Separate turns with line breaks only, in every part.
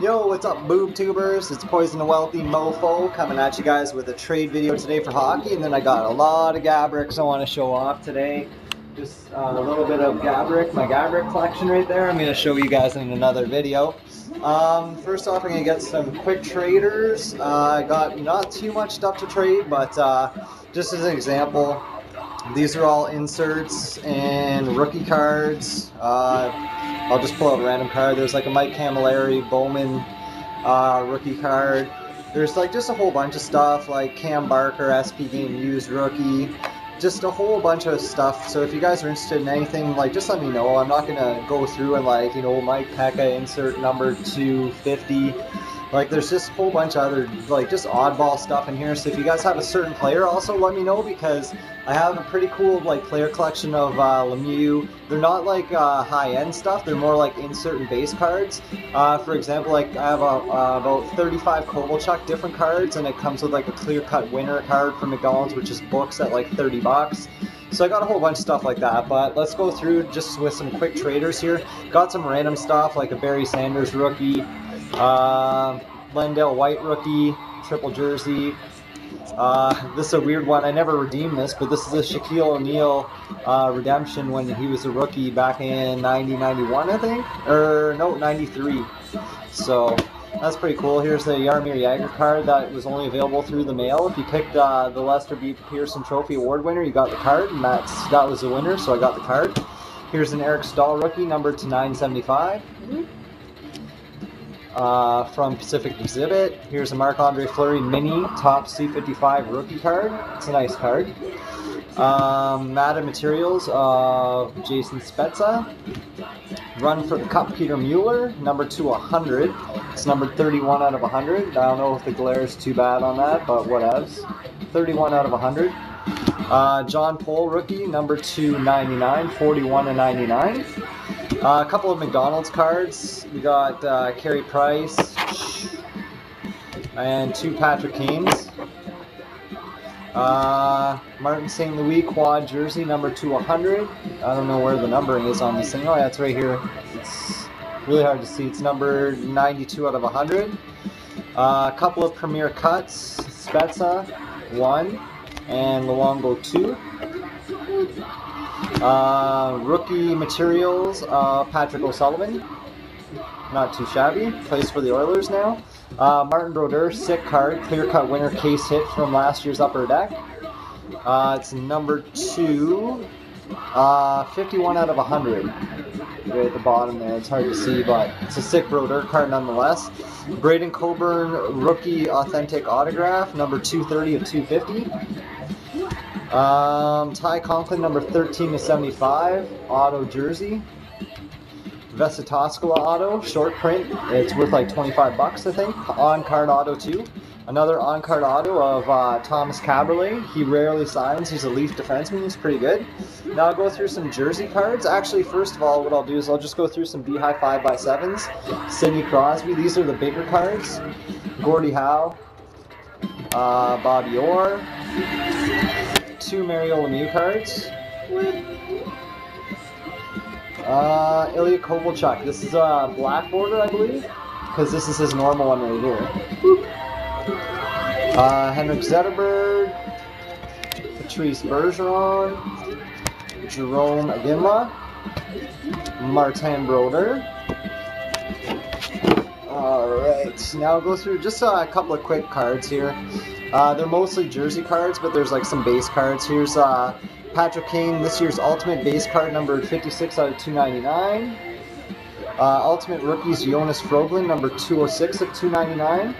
Yo, what's up, boob tubers? It's Poison the Wealthy Mofo coming at you guys with a trade video today for hockey, and then I got a lot of Gaboriks I want to show off today. Just uh, a little bit of Gaborik, my Gaborik collection right there. I'm going to show you guys in another video. Um, first off, I'm going to get some quick traders. Uh, I got not too much stuff to trade, but uh, just as an example, these are all inserts and rookie cards. Uh, I'll just pull out a random card. There's like a Mike Cammalleri Bowman uh, rookie card. There's like just a whole bunch of stuff like Cam Barker SP Game Used rookie. Just a whole bunch of stuff. So if you guys are interested in anything, like just let me know. I'm not gonna go through and like you know Mike Peca insert number 250 like there's just a whole bunch of other like just oddball stuff in here. So if you guys have a certain player, also let me know because I have a pretty cool like player collection of uh, Lemieux. They're not like uh, high end stuff. They're more like insert and base cards. Uh, for example, like I have a, uh, about 35 Kovalchuk different cards, and it comes with like a clear cut winner card from McDonald's, which is books at like 30 bucks. So I got a whole bunch of stuff like that, but let's go through just with some quick traders here. Got some random stuff like a Barry Sanders rookie, uh, LenDale White rookie, triple jersey. Uh, this is a weird one. I never redeemed this, but this is a Shaquille O'Neal uh, redemption when he was a rookie back in 90, 91, I think? Or, no, 93. So, that's pretty cool. Here's the Jaromir Jagr card that was only available through the mail. If you picked uh, the Lester B. Pearson Trophy Award winner, you got the card, and that's that was the winner, so I got the card. Here's an Eric Staal rookie, number to 975. Uh, from Pacific Exhibit. Here's a Marc-Andre Fleury Mini Top C55 rookie card. It's a nice card. Um, Materials of Jason Spezza. Run for the Cup Peter Mueller, number to 100. It's number 31 out of 100. I don't know if the glare is too bad on that, but whatevs. 31 out of 100. Uh, John Pohl rookie, number 299, 41 and 99. Uh, a couple of McDonald's cards. We got uh, Carey Price and two Patrick Kanes. Uh, Martin St. Louis quad jersey number 200. I don't know where the numbering is on this thing. Oh, yeah, it's right here. It's really hard to see. It's number 92 out of 100. Uh, a couple of Premier Cuts. Spezza, 1. And Luongo, 2. Uh, rookie materials, uh, Patrick O'Sullivan. Not too shabby. Plays for the Oilers now. Uh, Martin Brodeur, sick card, clear cut winner case hit from last year's upper deck. Uh, it's number two, uh, 51 out of 100. Right at the bottom there. It's hard to see, but it's a sick Brodeur card nonetheless. Braydon Coburn, rookie authentic autograph, number 230 of 250. Um, Ty Conklin, number 13 to 75, auto jersey. Vesa Toskala auto, short print. It's worth like 25 bucks, I think. On card auto, too. Another on card auto of uh, Tomas Kaberle. He rarely signs. He's a Leaf defenseman. He's pretty good. Now I'll go through some jersey cards. Actually, first of all, what I'll do is I'll just go through some Beehive 5x7s. Sidney Crosby. These are the bigger cards. Gordie Howe. Uh, Bobby Orr two Mario Lemieux cards. Uh, Ilya Kovalchuk. This is a black border, I believe, because this is his normal one right here. Uh, Henrik Zetterberg, Patrice Bergeron, Jarome Iginla, Martin Brodeur. Alright, now I'll go through just a couple of quick cards here. Uh, they're mostly jersey cards, but there's like some base cards. Here's uh, Patrick Kane, this year's Ultimate base card number 56 out of 299. Uh, Ultimate Rookies Jonas Frögren, number 206 of 299.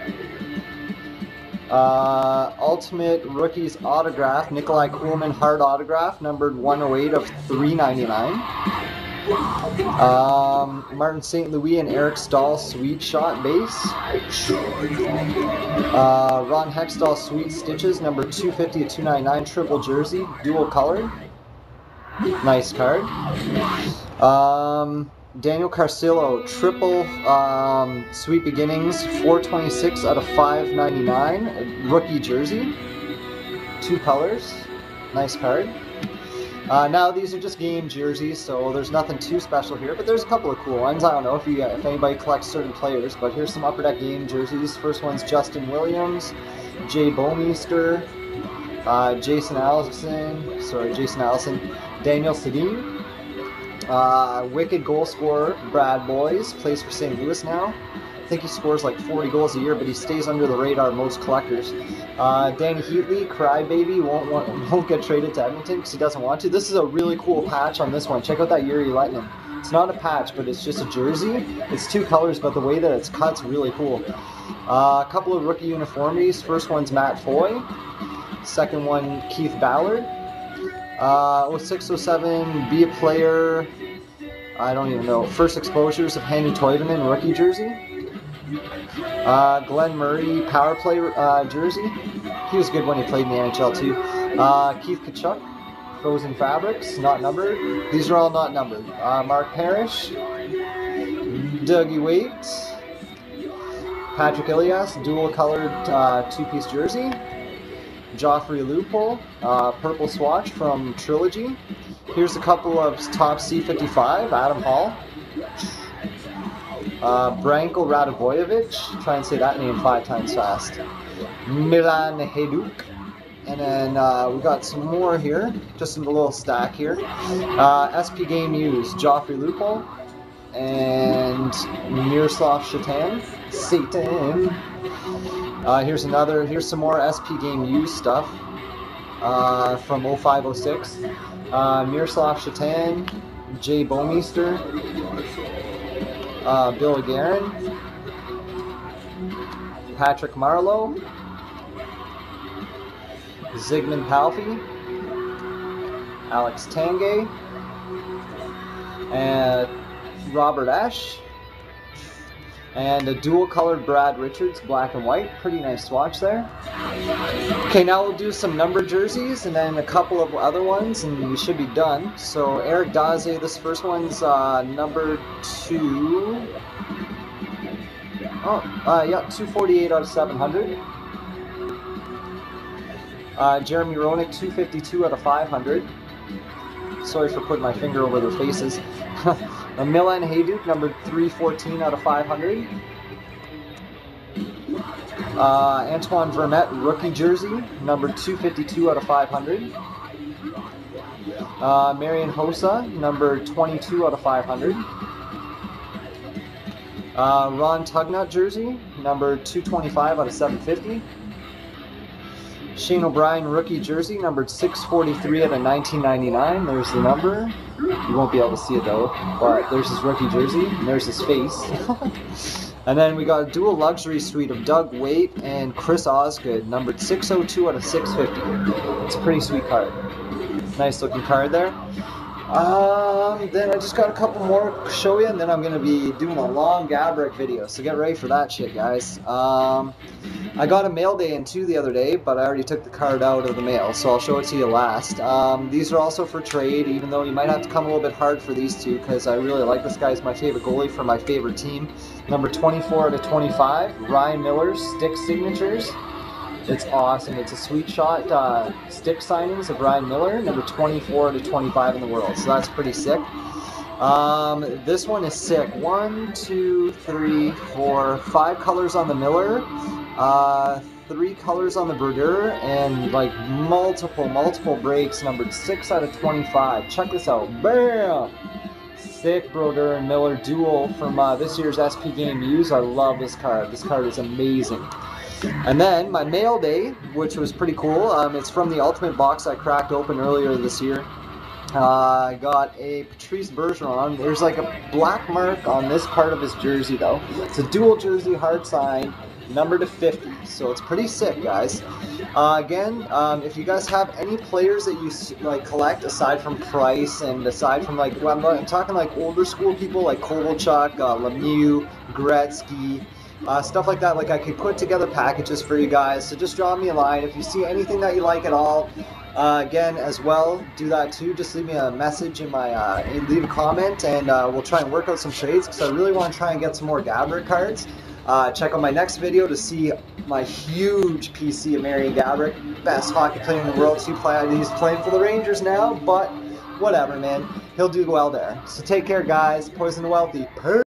Uh, Ultimate Rookies Autograph, Nikolai Kulemin Hard Autograph, numbered 108 of 399. Um, Martin St. Louis and Eric Staal, Sweet Shot base. Uh, Ron Hextall Sweet Stitches, number 250 to 299, triple jersey, dual color. Nice card. Um, Daniel Carcillo, triple um, Sweet Beginnings, 426 out of 599, rookie jersey. Two colors. Nice card. Uh, now these are just game jerseys, so there's nothing too special here, but there's a couple of cool ones. I don't know if you if anybody collects certain players, but here's some Upper Deck game jerseys. First one's Justin Williams, Jay Bouwmeester, uh, Jason Allison, sorry, Jason Allison, Daniel Sedin, uh, wicked goal scorer Brad Boyes, plays for St. Louis now. Think he scores like 40 goals a year, but he stays under the radar most collectors. Uh, Dany Heatley, crybaby, won't want, won't get traded to Edmonton because he doesn't want to. This is a really cool patch on this one. Check out that Yuri Lightning. It's not a patch, but it's just a jersey. It's two colors, but the way that it's cut's really cool. Uh, a couple of rookie uniformities. First one's Matt Foy. Second one, Keith Ballard. Uh, 0607, be a player. I don't even know. First exposures of Hannu Toivonen, rookie jersey. Uh, Glen Murray, power play uh, jersey. He was good when he played in the NHL too. Uh, Keith Tkachuk, Frozen Fabrics, not numbered. These are all not numbered. Uh, Mark Parrish, Dougie Weight, Patrik Elias, dual colored uh, two-piece jersey. Joffrey Lupul, uh, purple swatch from Trilogy. Here's a couple of top C55, Adam Hall. Uh, Branko Radivojevic, try and say that name five times fast. Milan Hejduk. And then uh, we got some more here, just in the little stack here. Uh, SP Game Used, Joffrey Lupul and Miroslav Shatan. Satan. Uh, here's another, here's some more SP Game Used stuff uh, from 0506. Uh, Miroslav Shatan, Jay Bouwmeester, uh, Bill Guerin, Patrick Marleau, Zigmund Palffy, Alex Tanguay, and Robert Esche, and a dual colored Brad Richards, black and white. Pretty nice swatch there. Okay, now we'll do some number jerseys and then a couple of other ones, and we should be done. So Eric Daze, this first one's uh, number two. Oh, uh, yeah, 248 out of 700. Uh, Jeremy Roenick, 252 out of 500. Sorry for putting my finger over their faces. a Milan Hejduk, number 314 out of 500. Uh, Antoine Vermette, rookie jersey, number 252 out of 500. Uh, Marian Hossa, number 22 out of 500. Uh, Ron Tugnutt jersey, number 225 out of 750. Shane O'Brien rookie jersey, numbered 643 out of 1999. There's the number. You won't be able to see it though, but there's his rookie jersey, and there's his face. and then we got a dual luxury suite of Doug Weight and Chris Osgood, numbered 602 out of 650. It's a pretty sweet card. Nice looking card there. Um, then I just got a couple more to show you, and then I'm going to be doing a long Gaborik video, so get ready for that shit, guys. Um, I got a mail day in two the other day, but I already took the card out of the mail, so I'll show it to you last. Um, these are also for trade, even though you might have to come a little bit hard for these two, because I really like this guy. He's my favorite goalie for my favorite team. Number 24 to 25, Ryan Miller's stick signatures. It's awesome. It's a sweet shot uh, stick signings of Ryan Miller, number 24 to 25 in the world. So that's pretty sick. Um, this one is sick. One, two, three, four, five colors on the Miller, uh, three colors on the Brodeur, and like multiple, multiple breaks, numbered six out of 25. Check this out. Bam! Sick Brodeur and Miller duel from uh, this year's SP Game Use. I love this card. This card is amazing. And then my mail day, which was pretty cool. Um, it's from the Ultimate box I cracked open earlier this year. Uh, I got a Patrice Bergeron. There's like a black mark on this part of his jersey though. It's a dual jersey hard sign, number to 50. So it's pretty sick, guys. Uh, again, um, if you guys have any players that you like collect aside from Price and aside from like, well, I'm, I'm talking like older school people like Kovalchuk, uh, Lemieux, Gretzky, uh, stuff like that. Like I could put together packages for you guys. So just draw me a line if you see anything that you like at all. Uh, again, as well, do that too. Just leave me a message in my, uh, leave a comment, and uh, we'll try and work out some trades because I really want to try and get some more Gaborik cards. Uh, check out my next video to see my huge PC of Marian Gaborik, best hockey player in the world. See, play, he's playing for the Rangers now, but whatever, man. He'll do well there. So take care, guys. Poison the Wealthy. Peace.